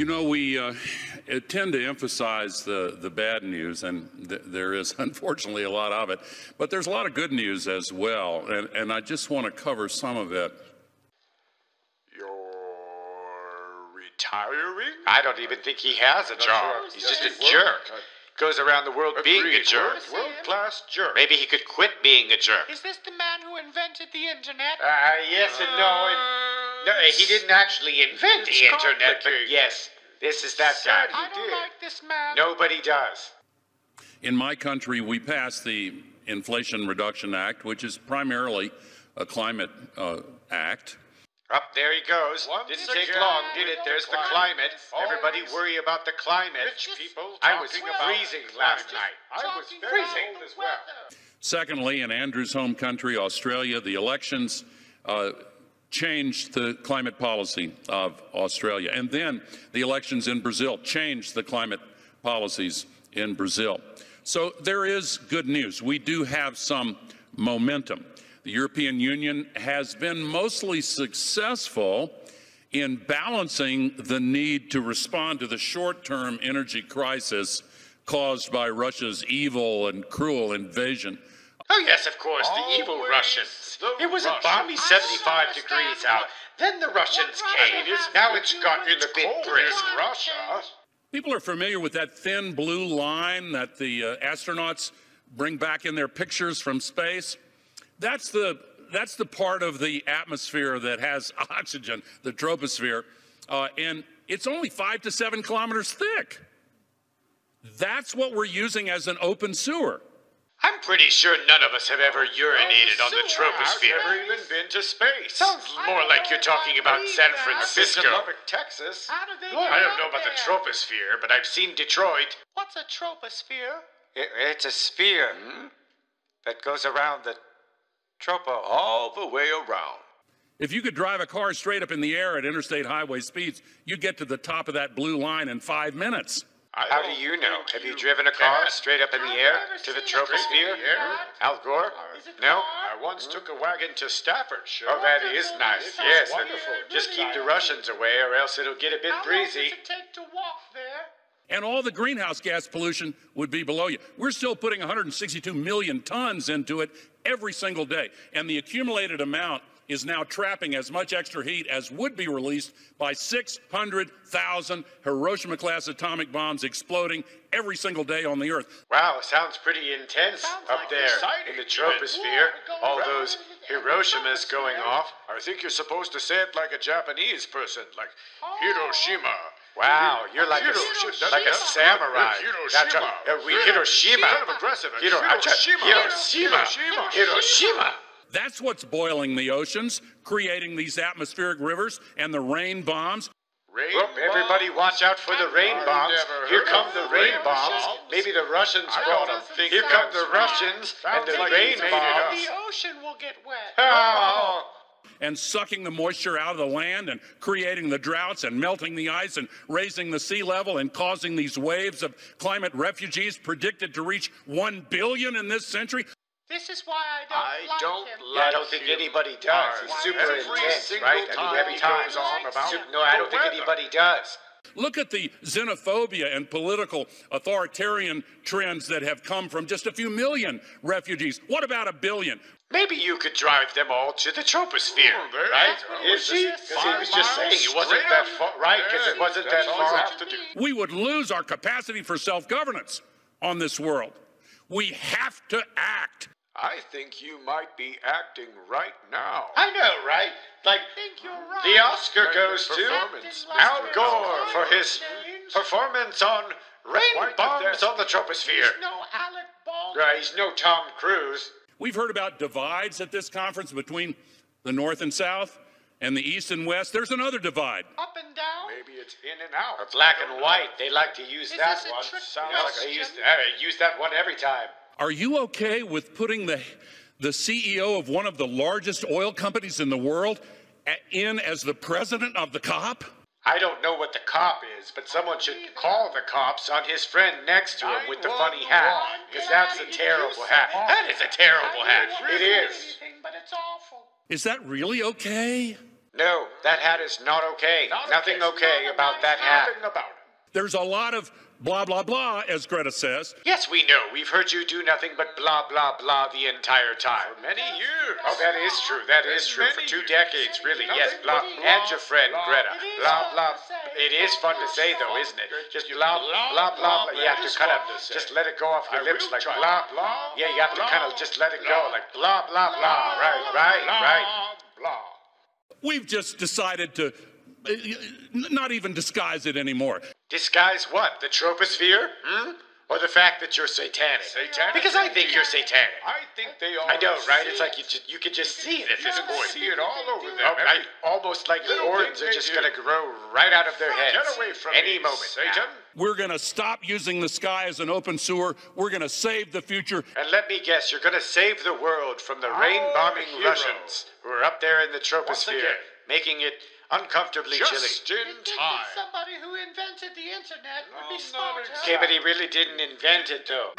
You know, we uh, tend to emphasize the, the bad news, and th- there is unfortunately a lot of it. But there's a lot of good news as well, and, and I just want to cover some of it. You're retiring? I don't even think he has a job. He's just a jerk. Goes around the world being a jerk. World class jerk. Maybe he could quit being a jerk. Is this the man who invented the internet? Uh, yes and no. And, no, he didn't actually invent the internet, but yes, this is that guy. Sad I don't did. like this man. Nobody does. In my country, we passed the Inflation Reduction Act, which is primarily a climate uh, act. Up there he goes. Once Didn't again, take long, did it? There's the climate. climate. Always Everybody worry about the climate. Rich people I was about freezing last night. I was freezing very about as well. Secondly, in Andrew's home country, Australia, the elections uh, changed the climate policy of Australia. And then the elections in Brazil changed the climate policies in Brazil. So there is good news. We do have some momentum. The European Union has been mostly successful in balancing the need to respond to the short term energy crisis caused by Russia's evil and cruel invasion Oh, yes, of course, the evil Russians. the It was a balmy 75 degrees out. Then the Russians came. Russia Now to it's do gotten with a bit cold brisk. Russia. People are familiar with that thin blue line that the uh, astronauts bring back in their pictures from space. That's the that's the part of the atmosphere that has oxygen, the troposphere, uh, and it's only five to seven kilometers thick. That's what we're using as an open sewer. I'm pretty sure none of us have ever urinated oh, on the troposphere. I've never even been to space. Sounds more like you're talking about San I've been Francisco. to Lubbock, Texas. How do they I don't know about the troposphere, but I've seen Detroit. What's a troposphere? it's a sphere hmm, that goes around the tropo. All the way around. If you could drive a car straight up in the air at interstate highway speeds, you'd get to the top of that blue line in five minutes. I How don't you know? Have you driven a car can. straight up in the air to the seen a car troposphere? the. Al Gore? No? I once took a wagon to Staffordshire. Oh, oh, that is Wonderful. nice. It Yes, wonderful. just keep the Russians away, or else it'll get a bit How long breezy. does it take to walk there? and all the greenhouse gas pollution would be below you. We're still putting 162 million tons into it every single day, and the accumulated amount is now trapping as much extra heat as would be released by 600,000 Hiroshima class atomic bombs exploding every single day on the Earth. Wow, sounds pretty intense Sounds up like there exciting. in the troposphere. All going those Hiroshimas going off. I think you're supposed to say it like a Japanese person, like Oh. Hiroshima. Wow, you're like a, like a samurai. Hiroshima. That's right. Uh, we, Hiroshima. Kind of aggressive. Hiro- Hiroshima. Hiroshima. Hiroshima. Hiroshima. That's what's boiling the oceans, creating these atmospheric rivers and the rain bombs. Rain Whoop, everybody watch out for the rain I've bombs. Here come the rain rain bombs. bombs. Maybe the Russians I brought them. think Here come the right. Russians and the like rain they made it up. bombs. The ocean will get wet. Oh. and sucking the moisture out of the land and creating the droughts and melting the ice and raising the sea level and causing these waves of climate refugees predicted to reach 1 billion in this century. This is why I don't I like don't him. Yeah, I don't think him. anybody does. Hard. He's super Every intense, single right? I mean, every he time. goes on about Su- No, I don't think weather. anybody does. Look at the xenophobia and political authoritarian trends that have come from just a few million refugees. What about a billion? Maybe you could drive them all to the troposphere, Oh, there right? Is he? Because he was just saying it wasn't that far, right? Because Yeah, it wasn't that far. have to do. We would lose our capacity for self governance on this world. We have to act. I think you might be acting right now. I know, right? Like I think you're right. the Oscar Right, goes to. Al Gore for his James. performance on rain Quite the bombs on the troposphere. No Alec Baldwin. Right, he's no Tom Cruise. We've heard about divides at this conference between the North and South and the East and West. There's another divide. Up and down. Maybe it's in and out. Or black and white. They like to use Is that this a one. trick Sounds like they use, uh, use that one every time. Are you okay with putting the, the CEO of one of the largest oil companies in the world a- in as the president of the COP? I don't know what the cop is, but someone should call the cops on his friend next to him with the funny hat. Because that's a terrible hat. That is a terrible hat. I It didn't is. Anything, but it's awful. Is that really okay? No, that hat is not okay. Nothing okay about that hat. hat. Nothing about it. There's a lot of blah, blah, blah, as Greta says. Yes, we know. We've heard you do nothing but blah, blah, blah the entire time. For many years. Oh, that is true. That is true. For two years. decades, really. Nothing Yes, blah. but And your friend, blah, Greta. Blah, blah. It is fun to say, though, isn't it? Just blah, blah, blah, blah. You have to is kind of just let it go off your I lips like blah, Blah, Yeah, you have to kind of just let it go like blah, blah, blah. Right, right, right. blah. We've just decided to not even disguise it anymore. Disguise what? The troposphere? Hmm? Or the fact that you're satanic? Satanic? Because I think you're satanic. I think they all. I know, right? It's like you, ju- you can just see it at this You can point. see it all over them. Oh, I, almost like the little horns are just going to grow right out of their heads. Get away from any me, moment. Satan. We're going to stop using the sky as an open sewer. We're going to save the future. And let me guess, you're going to save the world from the Our rain bombing hero. Russians who are up there in the troposphere, again. Making it uncomfortably chilly. Just in You'd think that time. somebody who invented the internet would Oh, be smarter. Okay, but he really didn't invent it, though.